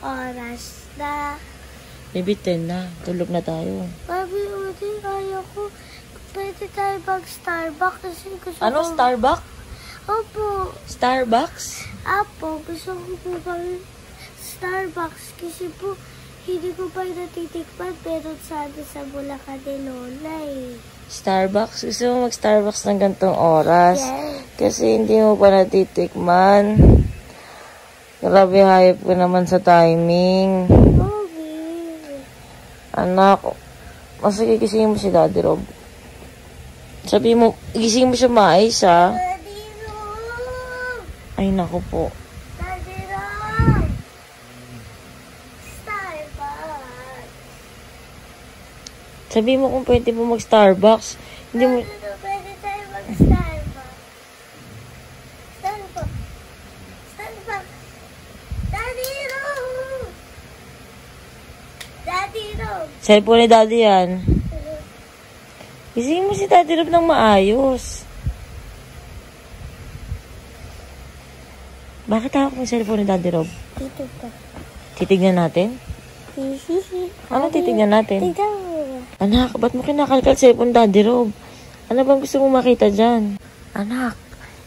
oras na. Maybe 10 na. Tulog na tayo. Mami, Udi, kaya ko. Pwede tayo mag-Starbucks kasi gusto Ano? ko. Starbucks? Opo. Starbucks? Apo, gusto ko po kami Starbucks kasi po hindi ko pa natitikman pero sana sa Bulacan ni Lola eh. Starbucks? Gusto mo mag-Starbucks ng gantong oras? Yes. Kasi hindi mo pa natitikman. Grabe hayop ko naman sa timing. Anak, masa gigisingin mo si Daddy Rob? Sabi mo, gising mo siya maayos ha? Ay, naku po. Sabi mo kung pwede po mag-Starbucks. Hindi mo... Daddy Rob, pwede tayo mag-Starbucks. Starbucks. Starbucks. Daddy Rob! Daddy Rob! Cellphone ni Daddy yan. Gisingin mo si Daddy Rob ng maayos. Bakit hawak mo yung cellphone ni Daddy Rob? Dito ka. Titignan natin? Ano titignan natin? Tignan mo. Anak, ba't mo kinakalkal cellphone Daddy Rob? Ano bang gusto mo makita dyan? Anak,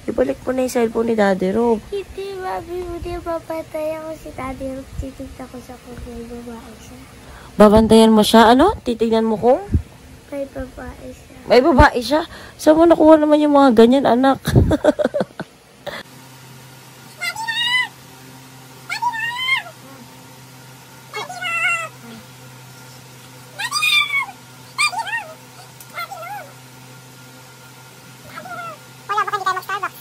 ibalik mo na yung cellphone ni Daddy Rob. Hindi, mami, hindi papatay ako si Daddy Rob. Titignan ko sa kung may babae siya. Babantayan mo siya, ano? Titignan mo kung May babae siya. may babae siya. Saan mo nakuha naman yung mga ganyan, anak? Wala, baka hindi tayo mag-Starbucks.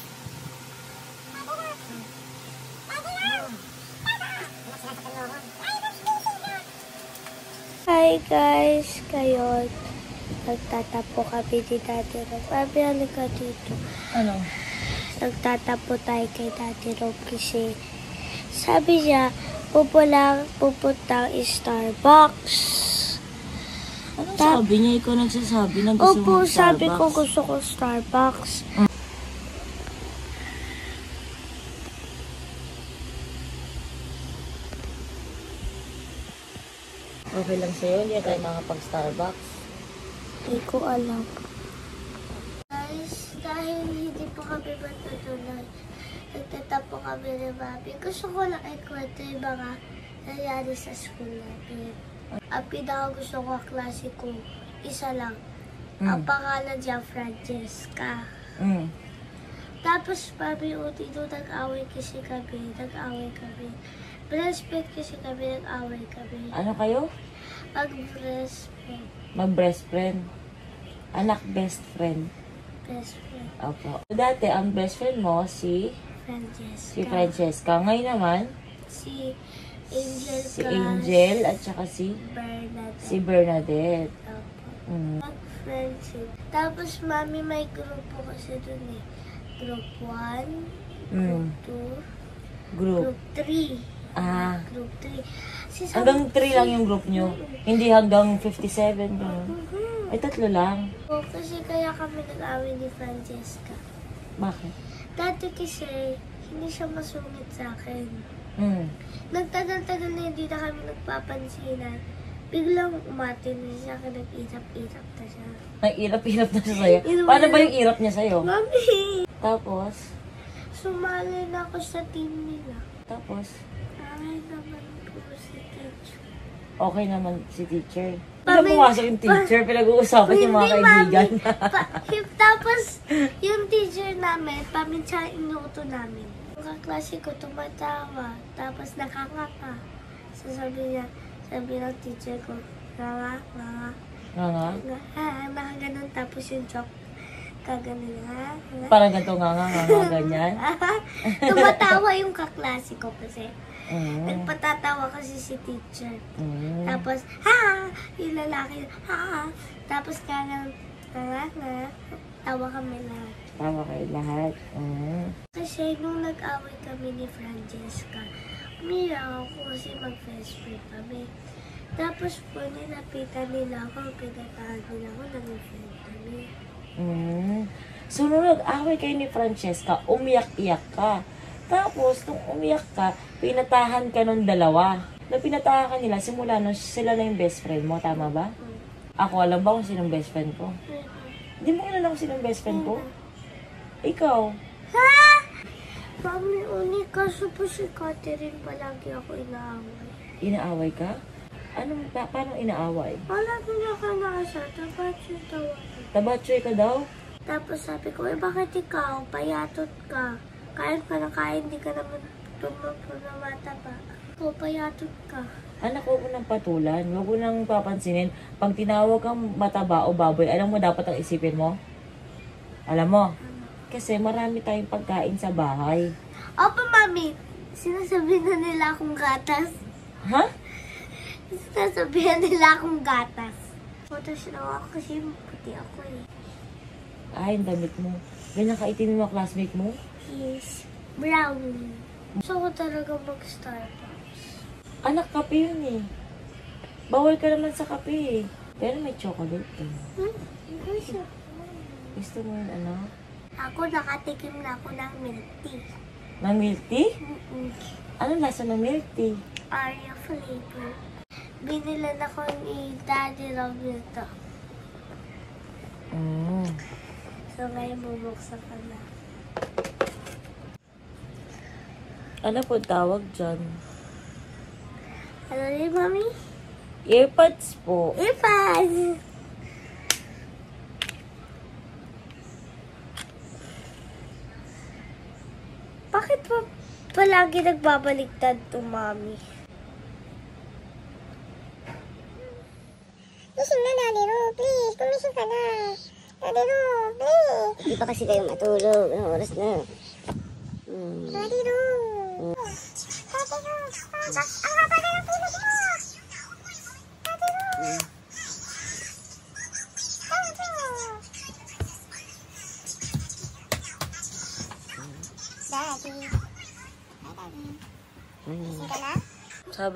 Hi guys, kayo nagtatapo kami ni Daddy Rob. Sabi, halika dito. ano? Nagtatapo tayo kay Daddy Rob kasi sabi niya, pupulang pupuntang Starbucks. Anong Ta- sabi niya? Ikaw nagsasabi na gusto Opo, mo sabi ko Starbucks. gusto ko Starbucks. Okay lang sa'yo, hindi na tayo makapag-Starbucks. Hindi ko alam. Guys, dahil hindi pa kami matutuloy, nagtatapo kami ni Mami. Gusto ko lang ikwento yung mga nangyari sa school natin. Ang pinaka gusto ko klase ko, isa lang. Ang Mm. pangalan niya, Francesca. Mm. Tapos, Mami, uti nung nag-away kasi kami, nag-away kami. Breastfeed kasi kami, nag-away kami. Ano kayo? Mag-breastfeed, Mag-best friend. Anak best friend. best friend, Opo. Dati, ang best friend mo, si, Francesca. si Francesca. Ngayon naman, Si Angel si Angel at saka si, Bernadette. si Bernadette. Opo. Mm. Mag-friendship. Tapos, mami, may grupo kasi dun eh. Group 1, Mm. Group 2, Group. Group 3. Ah. Group 3. Hanggang 3 lang yung group nyo. Hindi hanggang 57. Ganun. Mhm. Ay, tatlo lang. Oh, kasi kaya kami nag-away ni Francesca. Bakit? Dati kasi, hindi siya masungit sa akin. Mm. Nagtagal-tagal na hindi na kami nagpapansinan. Biglang umati na siya, kaya nag-irap-irap na siya. Nag-irap-irap na siya sa'yo. Paano ba yung irap niya sa'yo? Mami! Tapos, Sumali na ako sa team nila. tapos, Ay naman. Okay naman si teacher. Na pumasok yung teacher, pinag-uusapan yung mga kaibigan. Pa- tapos, yung teacher namin, paminsan inuuto namin. Yung kaklase ko tumatawa, tapos nakangaka. So sabi niya, sabi ng teacher ko, nga nga, nga nga. nga, ha, nakaganon tapos yung joke, kaganon, ha, nga. Parang ganito nga nga nga nga ganyan. Tumatawa yung kaklase ko kasi. Mm. Nagpatatawa kasi si teacher. Mm. Tapos, ha! Yung lalaki, ha! Tapos kaya nga, nga, tawa kami lahat. Tama kayo lahat. Mm. Kasi nung nag-away kami ni Francesca, umiyak ako kasi mag-best friend kami. Tapos po, nilapitan nila ako, pinatahan nila ako, naging friend kami. Mm. So, nung nag-away kayo ni Francesca, umiyak-iyak ka. Tapos, nung umiyak ka, pinatahan ka nung dalawa. Na pinataka ka nila, simula nung sila na yung best friend mo, tama ba? Ako, alam ba kung sinong best friend ko? Hindi mo kilala kung sinong best friend ko? Ikaw. Ha? Mami, uni, kaso po si Catherine palagi ako inaaway. Inaaway ka? Anong, pa, paano inaaway? Palagi na ka nasa, dapat yung tawa. Tabatsoy ka daw? Tapos sabi ko, eh bakit ikaw, payatot ka? Kain ka na kain, di ka naman tumapos na mataba. Ikaw, payatot ka. Anak, huwag mo nang patulan. Huwag mo nang papansinin. Pag tinawag kang mataba o baboy, alam mo dapat ang isipin mo? Alam mo? Kasi marami tayong pagkain sa bahay. Opo, mami. Sinasabihan na nila akong gatas. Ha? Sinasabihan nila akong gatas. Putas na ako kasi puti ako eh. Ay, ang damit mo. Ganyan kaitin mo classmate mo? Yes. Brown. Gusto ko talaga mag-Starbucks. Anak, kape yun eh. Bawal ka naman sa kape eh. Pero may chocolate eh. Hmm? Gusto. Mo yun, ano? Ako nakatikim na ako ng milk tea. Ng milk tea? Mm-mm. Ano lasa ng milk tea? Aria flavor. Binilan ako ni Daddy Love nito. Mm. So ngayon bubuksan ko na. Ano po tawag dyan? Ano rin, Mami? Earpods po. Ipad! Bakit pa palagi nagbabaliktad to, Mami? Gising na, Daddy Ro. Please, kumising ka na. Daddy Ro, please. Hindi pa kasi kayo matulog. Anong oras na? Hmm. Daddy Sabi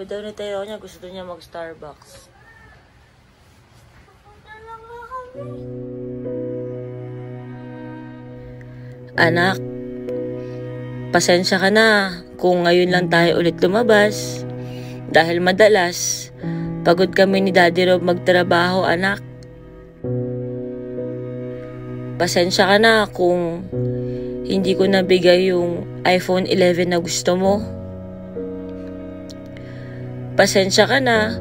daw ni Teo niya, gusto niya mag-Starbucks. Anak, pasensya ka na kung ngayon lang tayo ulit lumabas. Dahil madalas, pagod kami ni Daddy Rob magtrabaho, anak. Pasensya ka na kung hindi ko nabigay yung iPhone 11 na gusto mo. Pasensya ka na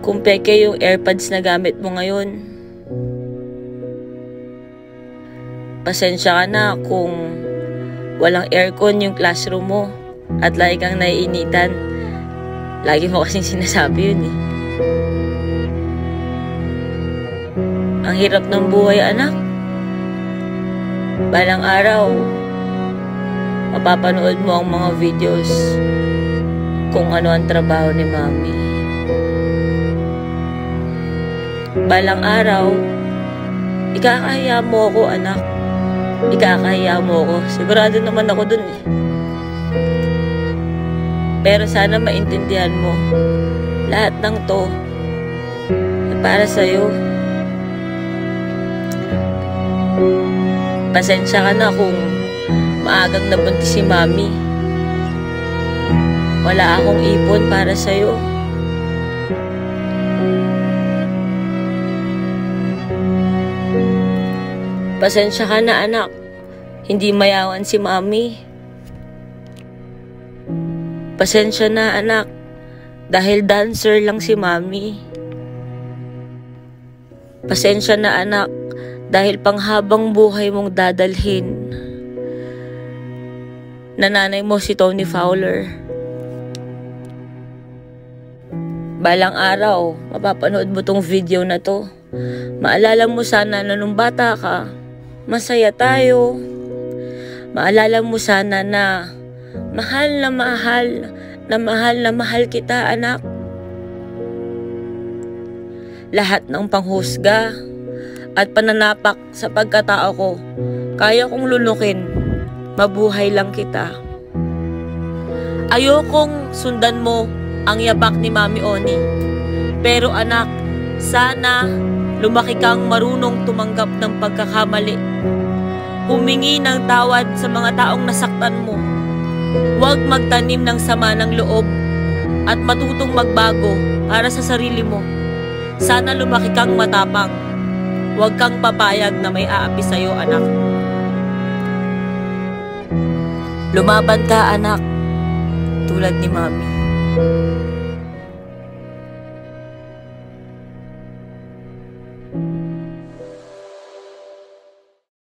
kung peke yung AirPods na gamit mo ngayon. Pasensya ka na kung walang aircon yung classroom mo at lagi kang naiinitan. Lagi mo kasing sinasabi yun eh. Ang hirap ng buhay, anak. Balang araw, mapapanood mo ang mga videos kung ano ang trabaho ni Mami. Balang araw, ikakahiya mo ako, anak. Ikakahiya mo ako. Sigurado naman ako dun eh. Pero sana maintindihan mo, lahat ng to, ay para sa'yo. Pasensya ka na kung maagang nabuntis si Mami. Wala akong ipon para sa'yo. Pasensya ka na anak. Hindi mayawan si Mami. Pasensya na anak. Dahil dancer lang si Mami. Pasensya na anak. Dahil panghabang buhay mong dadalhin. Nananay mo si Tony Fowler. Balang araw, mapapanood mo tong video na to. Maalala mo sana na nung bata ka, masaya tayo. Maalala mo sana na mahal na mahal, na mahal na mahal kita anak. Lahat ng panghusga at pananapak sa pagkatao ko, kaya kong lulukin, mabuhay lang kita. Ayokong sundan mo ang yabak ni Mami Oni. Pero anak, sana lumaki kang marunong tumanggap ng pagkakamali. Humingi ng tawad sa mga taong nasaktan mo. Huwag magtanim ng sama ng loob at matutong magbago para sa sarili mo. Sana lumaki kang matapang. Huwag kang papayag na may aapi sa'yo, anak. Lumaban ka, anak. Tulad ni Mami.